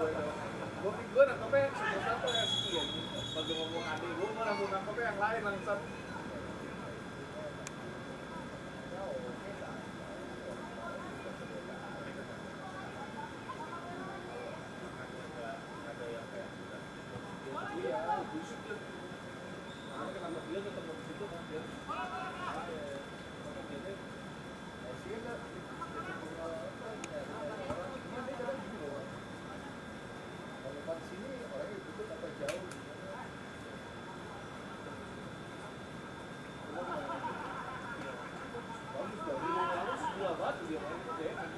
gue gue nangkepnya satu satu ya. Sepuluh bagi ya. ngomong adik gue mau nangkep yang lain langsung. Yeah.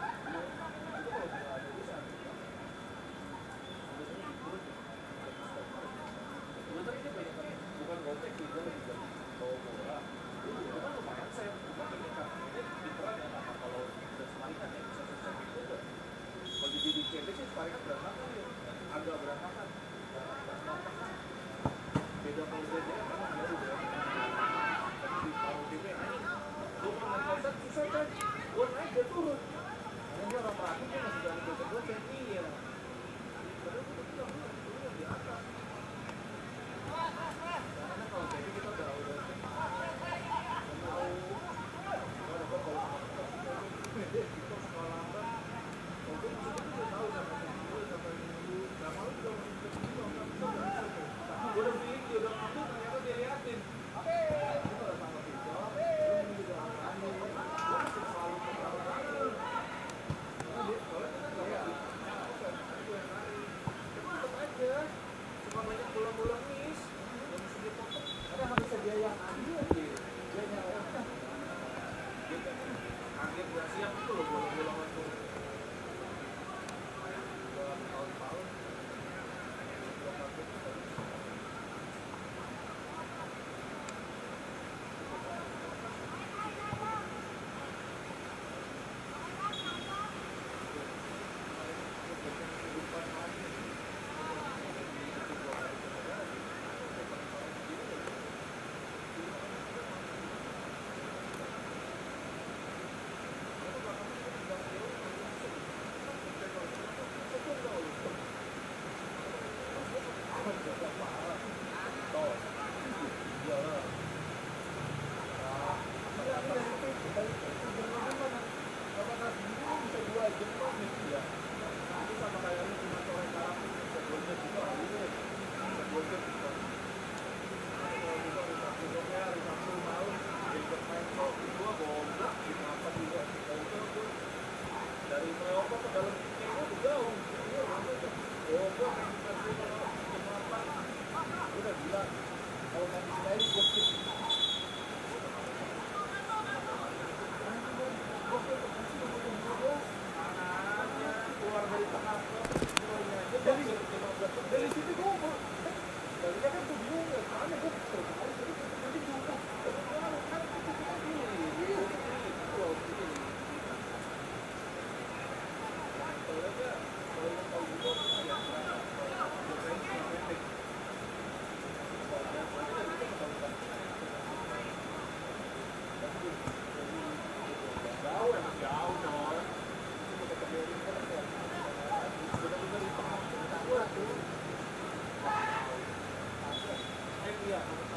Yeah.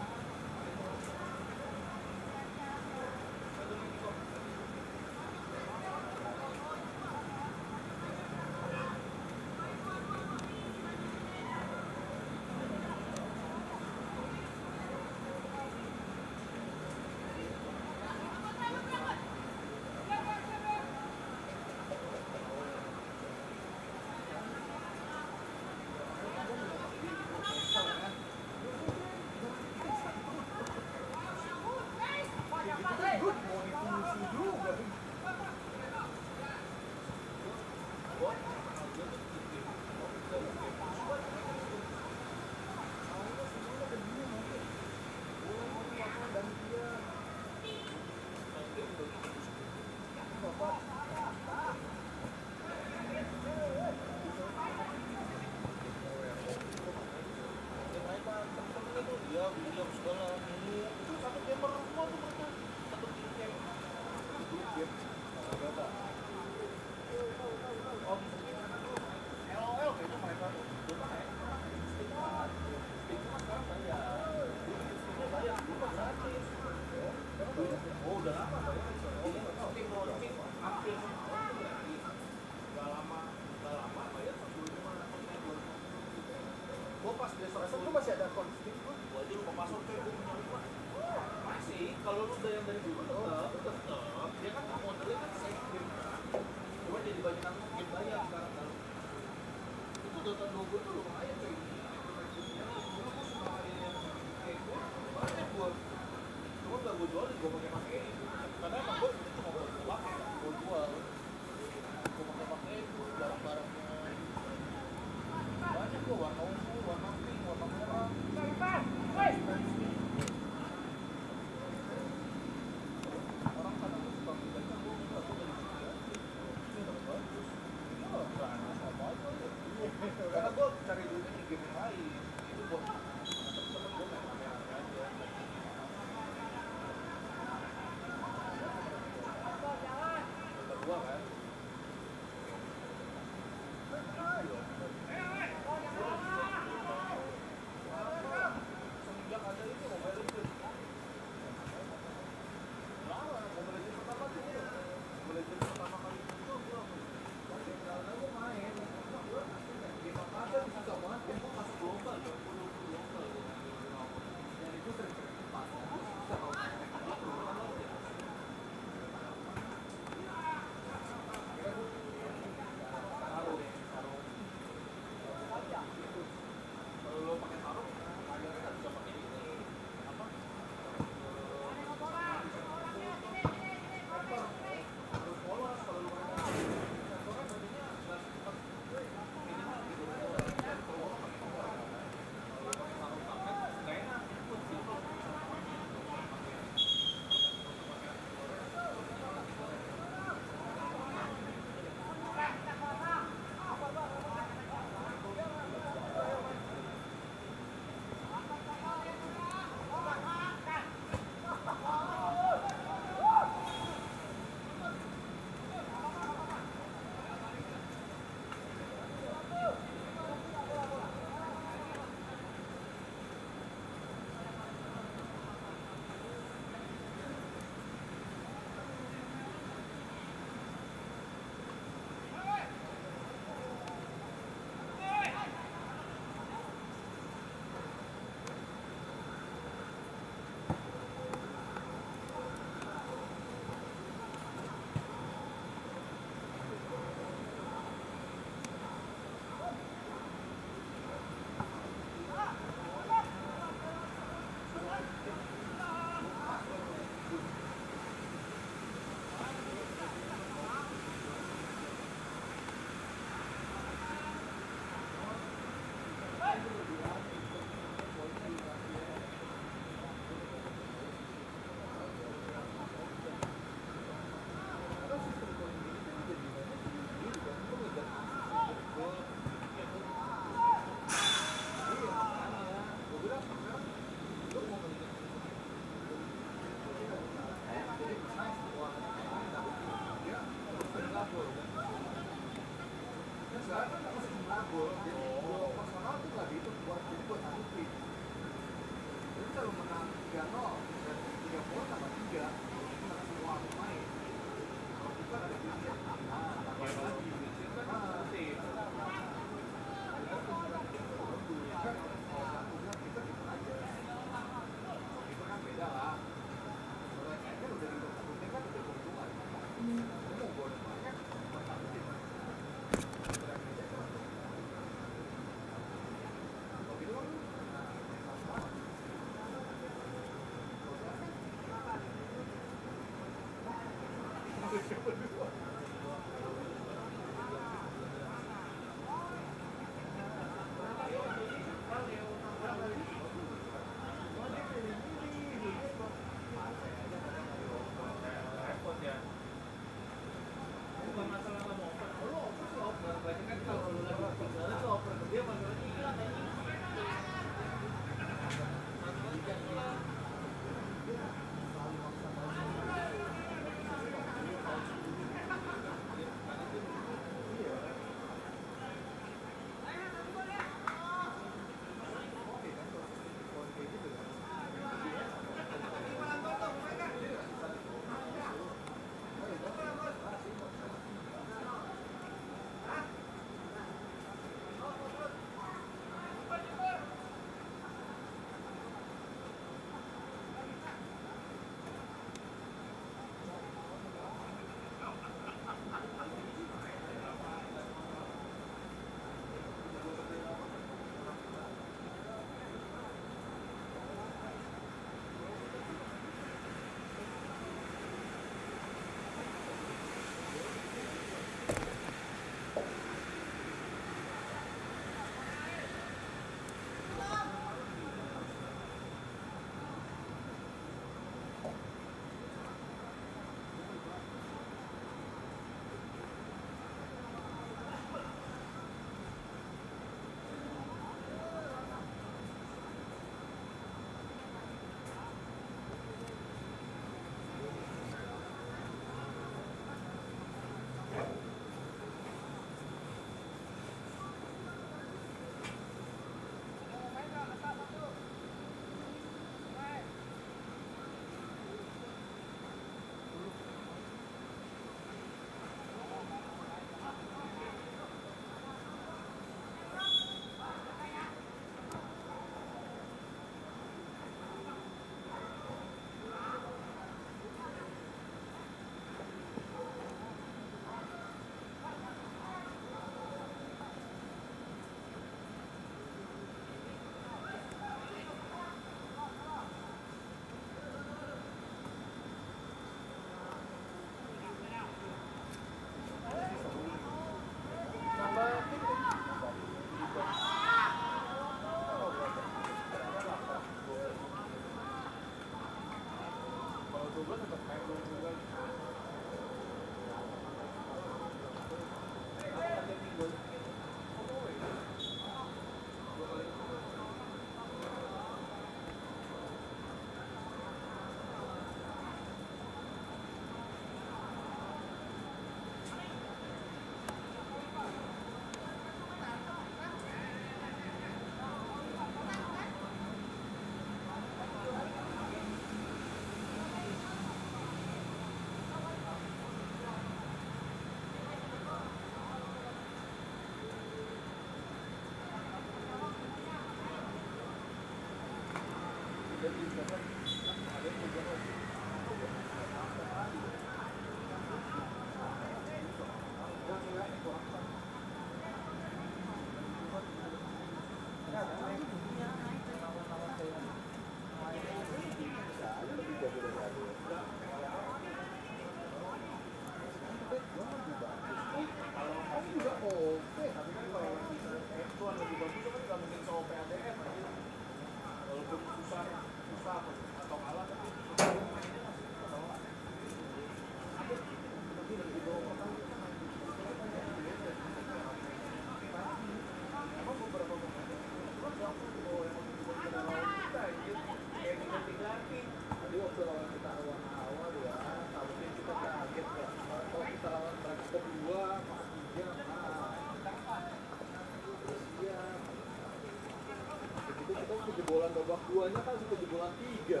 jebolan babak duanya kan suka jebolan tiga.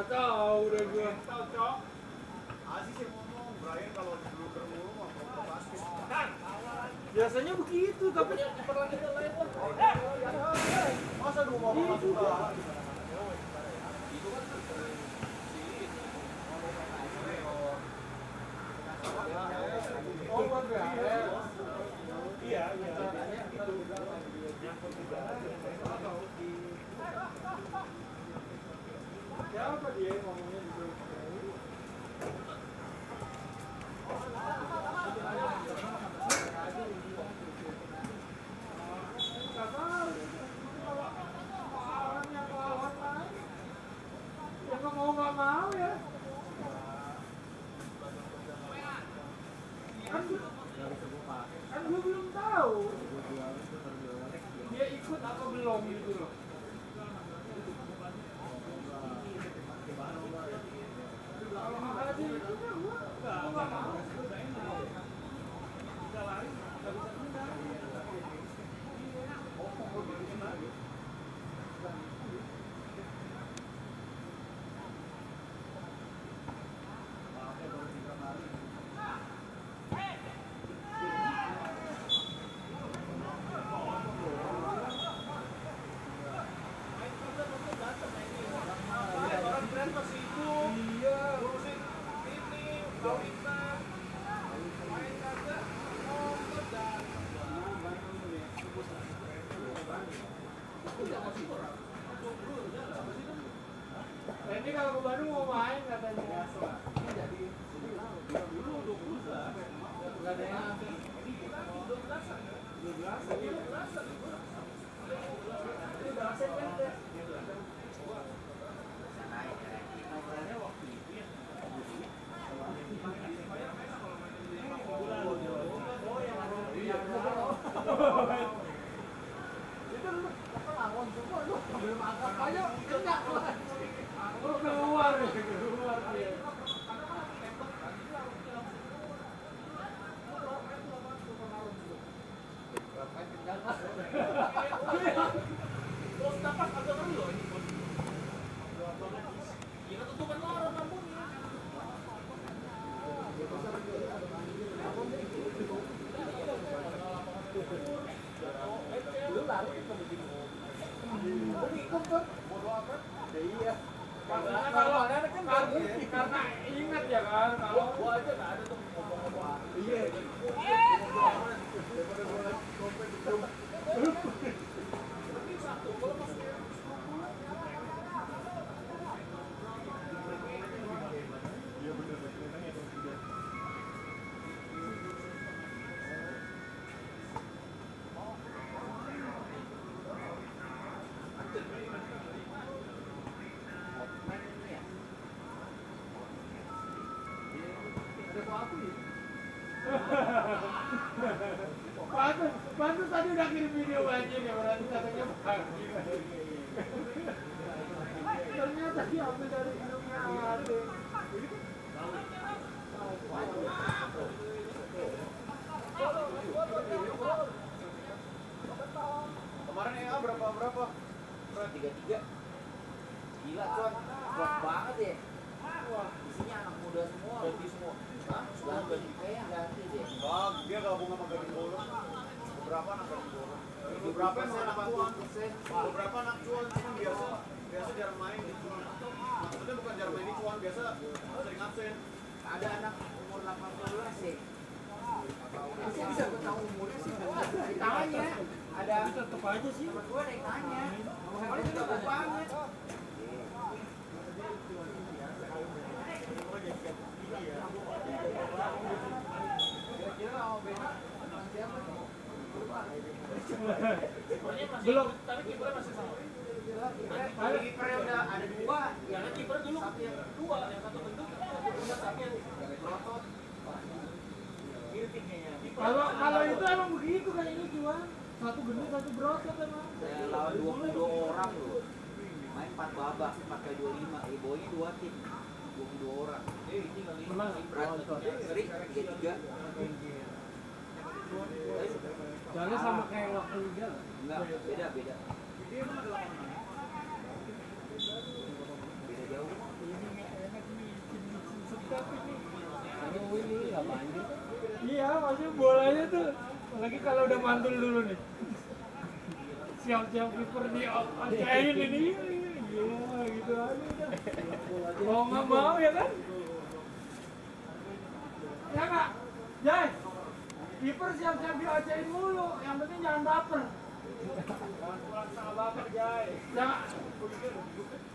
Gak tahu udah gue. Tahu cok. Ngomong. Brian kalau dulu mau ke. Biasanya begitu tapi Chiaro a viene, mamma. Ini kalau ke Bandung mau main katanya. Gracias. Ada anak umur 18 sih masih bisa gue tahu umurnya sih ditanya ada Tetep aja sih. temen gue ada yang tanya Kemarin juga gue banget Kira-kira sama Bena anak siapa nih? Belum. Tapi kipernya masih sama. Ada kipernya udah ada dua Ya kan kiper dulu yang kedua, yang satu gendut, yang satu berotot Irving kayaknya. Kalau kalau itu emang begitu kayaknya cuan. Satu gendut, satu berotot emang. saya lawan 22 orang loh main 4 babak 4 kali 25 eh bawahnya 2 tim 22 orang Eh, ini kali. Menang. berat seri 33 Jalannya sama kayak waktu liga. enggak beda beda jauh Iya, maksudnya bolanya tuh lagi kalau udah mantul dulu nih. Siap-siap kiper di ocehin ini. Iya, gitu aja. Mau nggak mau ya kan? Ya nggak? Jai, kiper siap-siap di ocehin mulu. Yang penting jangan baper. Jangan pulang baper, Jai. Jangan,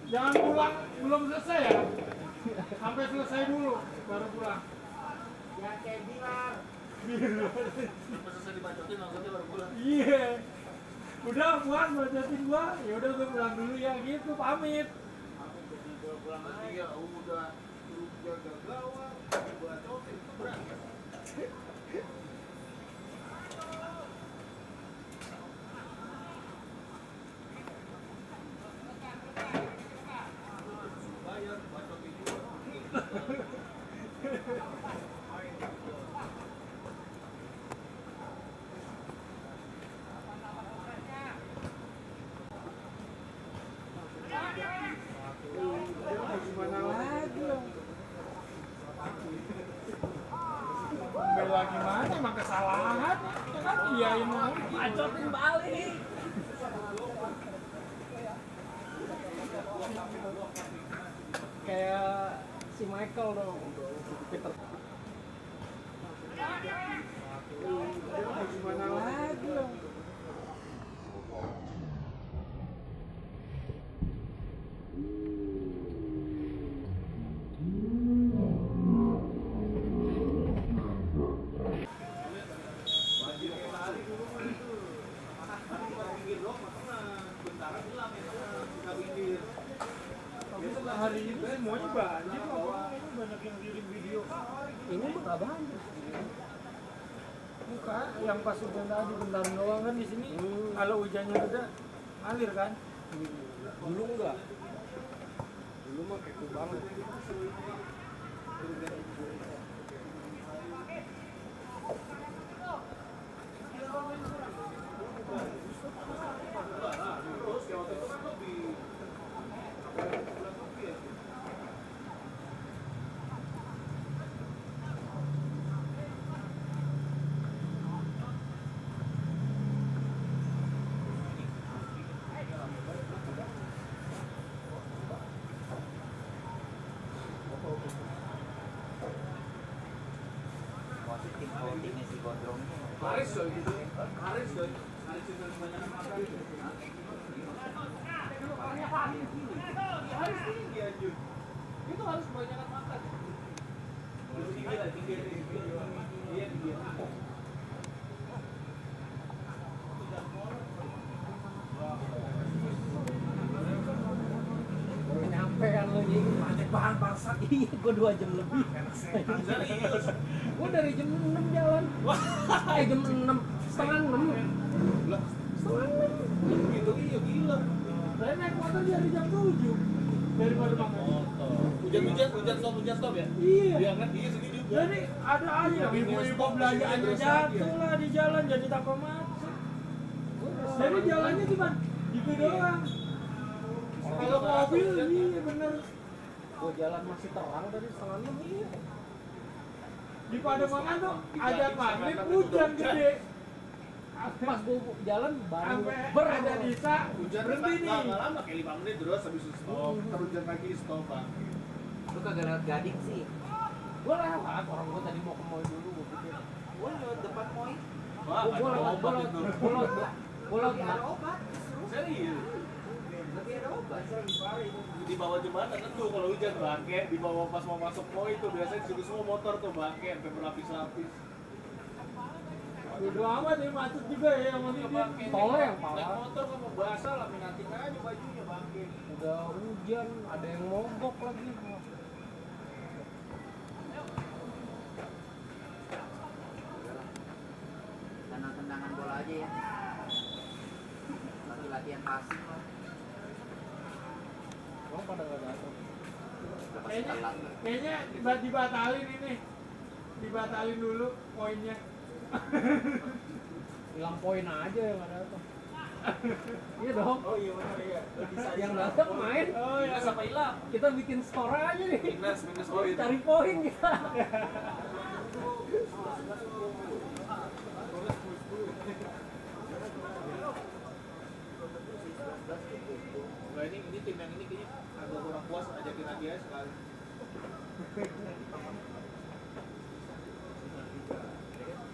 jangan pulang belum selesai ya. Sampai selesai dulu baru pulang. Ya kayak bilang. Iya. Udah puas bacotin gua, ya udah gua pulang dulu ya gitu, pamit. Gua pulang lagi ya udah suruh jaga gawang, gua cotin itu berat. Timnya si Haris gitu. Haris. Haris itu banyak makan. Itu harus banyak makan. Nyampe kan lu jadi bangsat. Iya, gua 2 jam lebih. Gua dari jam 6 jalan. Eh jam 6 setengah 6. Lah, Setengah 6. gitu iya gila. Saya naik motor dari jam 7 dari Pademangan. Hujan-hujan, hujan stop, hujan stop ya? Iya. Iya kan? Iya segini juga. Jadi ada aja Tapi ibu-ibu terus jatuh lagi. lah di jalan jadi tambah macet. Jadi jalannya cuma gitu doang. Kalau mobil iya bener. Gua jalan masih terang tadi setengah 6 iya. Di Pademangan tuh ada maghrib hujan gede. Pas gua jalan baru ber ada desa Hujan berhenti nih. nggak lama kayak 5 menit terus habis itu stop. Ntar hujan lagi stop bang. Lu kagak lewat gading sih Gua lewat, orang gua tadi mau ke mall dulu gua pikir. Gua lewat depan Moy Wah, ada lewat, obat lewat, gua lewat, Serius. Lebih ada obat bawah jembatan kan tuh kalau hujan bangke, di bawah pas mau masuk mall itu biasanya di situ semua motor tuh bangke sampai berlapis-lapis. Bodo amat ya macet juga ya yang penting dia Tolnya yang Naik parah. motor kamu basah lah, minantin aja bajunya bangke. Udah hujan, ada yang mogok lagi. Tendang-tendangan bola aja ya Lagi latihan passing lah Emang pada nggak datang. Kayaknya, kayaknya diba- dibatalin ini. Dibatalin dulu poinnya. Hilang poin aja yang nggak datang. iya dong. Oh iya benar iya. Yang datang main. Oh ya. Minus apa hilang? Kita bikin skor aja nih. Minus, minus poin. Cari poin kita. Wah ini puas ajakin lagi aja sekali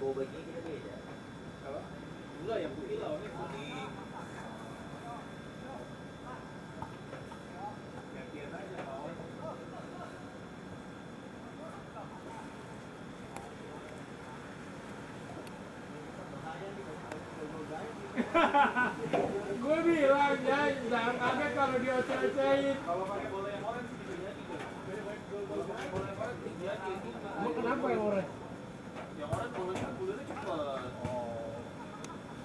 kita beda Apa? Enggak yang putih lah, ini putih. Gantian aja mau. Gue bilang ya, jangan kaget kalau dioceh-ocehin. Kalau pakai bola yang orange bisa jadi tuh. Kalau pakai bola yang orange bisa jadi. Kenapa yang orange? Yang orange bolanya bolanya cepet. Oh.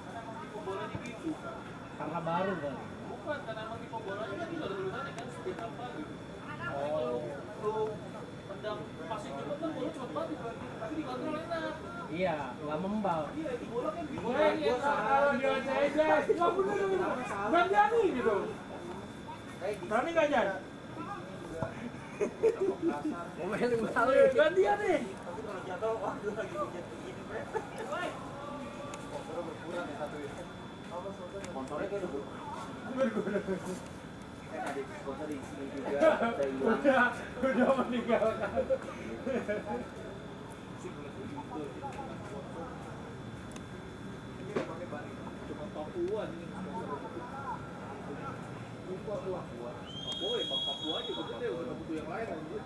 Karena emang tipe bolanya gitu kan. Karena baru kan. Bukan, karena emang tipe bolanya kan itu ada tulisannya kan speed apa gitu. Kalau lu tendang passing cepet kan bola cepet banget. Tapi dikontrol enak. Iya, nggak membal. Iya, itu bola kan di Gue kalau diocehin guys, nggak bener bener. Gak jadi gitu. Berani gak jadi? Ngomelin balik. Gantian nih. Jatuh, waduh lagi hujan begini bre berkurang satu ya. Sponsornya kayak udah. Kan ada sponsor Udah, udah meninggalkan. Sih gitu. Pakai ban cuma ini. Papua Papua. Papua ya Papua aja betul deh udah butuh yang lain aja.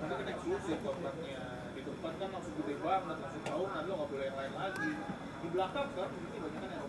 Karena kan eksklusif kontraknya gitu depan kan langsung gede banget langsung tahu nanti lo nggak boleh yang lain lagi di belakang kan begitu banyak kan yang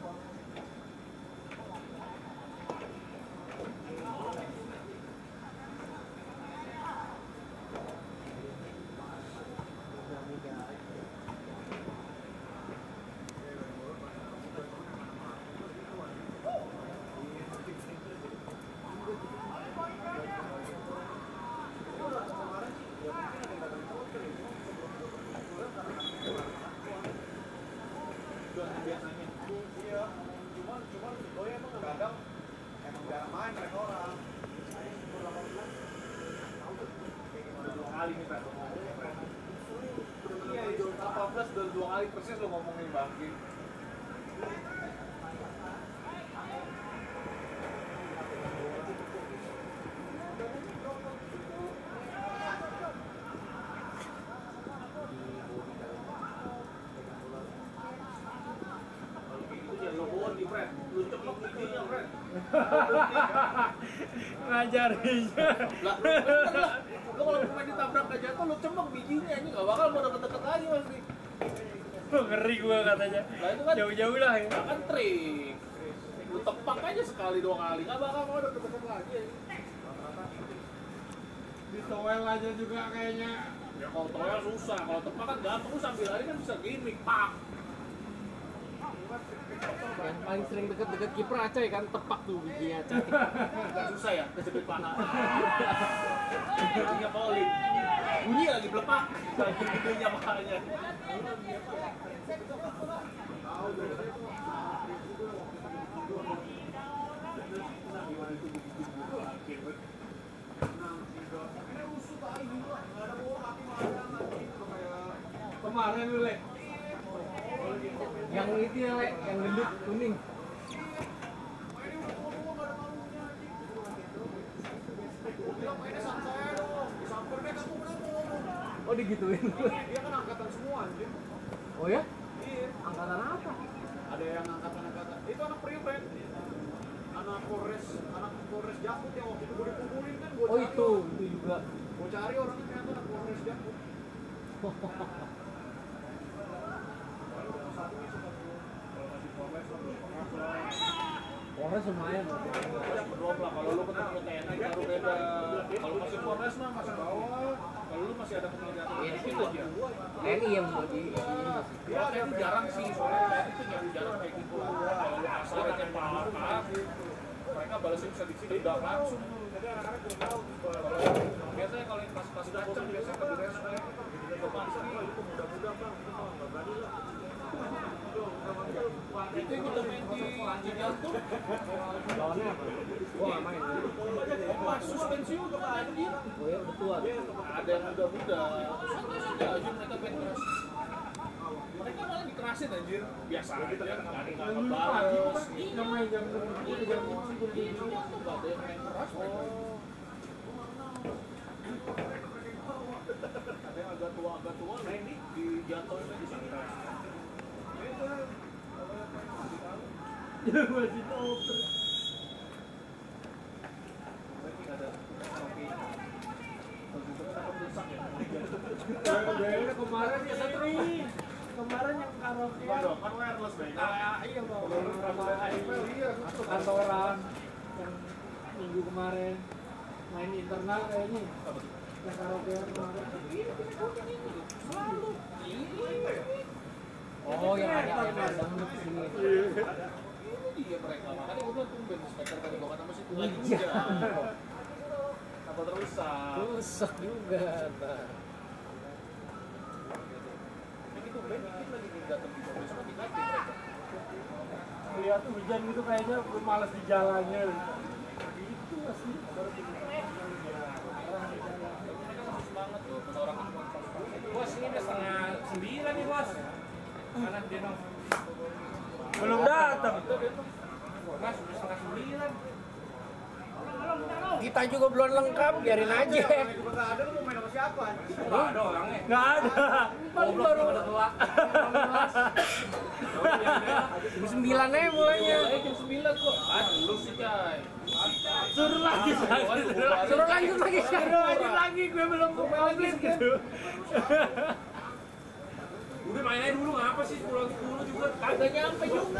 udah biasanya Iya, cuman cuman oh ya emang kadang emang jarang main mereka orang. udah dua kali nih Fred iya itu 18 udah dua kali persis lo ngomongin bangki gitu ya lu ngajarinya Lah. Lo kalau pemain ditabrak gak jatuh, lo cembang bijinya ini gak bakal mau pasti. ngeri gua katanya. Itu kan jauh-jauh lah ya. Kan trik. Lu tepak aja sekali dua kali, gak bakal mau deket-deket lagi. di towel aja juga kayaknya. Ya kalau toel susah, kalau tepak kan gampang, lu sambil lari kan bisa gimmick, pak. Yang paling sering deket-deket kiper Acai kan tepak tuh giginya Acai. Gak susah ya, kejepit paha. Giginya Pauline. Bunyi lagi belepak, lagi giginya pahanya. kemarin lu le Yang itu ya, Le, yang gendut kuning. Oh digituin. Dia kan angkatan semua anjir. Oh ya? Iya. Angkatan apa? Ada yang angkatan-angkatan. Itu anak Priven. Anak Polres, anak Polres Jakut yang waktu itu gue dipukulin kan gue Oh itu, itu juga. Gue cari orangnya ternyata anak Polres Jakut. Lumayan. Drop lah, kalau lu ketemu TNI baru beda. Kalau masih Polres mah masih bawah. Kalau lu masih ada pekerjaan Iya, dikit aja. TNI yang buat di Ya, TNI jarang sih, soalnya TNI itu nyari jarang kayak gitu. Kalau lu asal aja parah, mereka balasnya bisa di sini udah langsung. Jadi anak-anak belum tahu. Biasanya kalau yang pas-pas kacang biasanya ke respect. Depan sini itu muda-muda bang, itu mah nggak berani lah. Itu yang kita main di Cijantung. lawannya apa? Gua nggak main. Pas suspensi udah anjir. Oh Ada yang muda-muda. Aja mereka main keras. Mereka malah dikerasin anjir. Biasa aja, nggak ada yang yang main jam jam tuh nggak ada yang main keras. Ada yang agak tua agak tua main dijatuhin santai. ya oper Berarti nggak ada oke. Kalau gitu kenapa rusak ya? Kayaknya kemarin ya Satri kemarin yang karaoke Bukan dong, kan wireless. Ah, iya bang iya, kantoran yang minggu kemarin main internal kayaknya yang karaoke kemarin Oh yang ada ada dangdut sini. Ini dia mereka, makanya gue bilang tumben speaker tadi gue kata masih Iya. hujan. Apa terusak? Rusak juga. Tumben nih datang besok mereka. lihat tuh hujan gitu kayaknya gue males di jalannya gitu masih semangat loh, kata orang Bos ini udah setengah sembilan nih bos. Mana Deno? belum datang Mas udah setengah sembilan. Kita juga belum lengkap, biarin aja. Ada siapa anjir? Nggak ada orangnya. nggak ada Paling baru pada telat. Jam sembilan aja mulainya. Eh jam 9 kok. Ah, lu sih, Cai. suruh lagi Suruh lanjut lagi suruh lanjut lagi gue belum komplit gitu main aja dulu ngapa sih pulang 10 juga kagak nyampe juga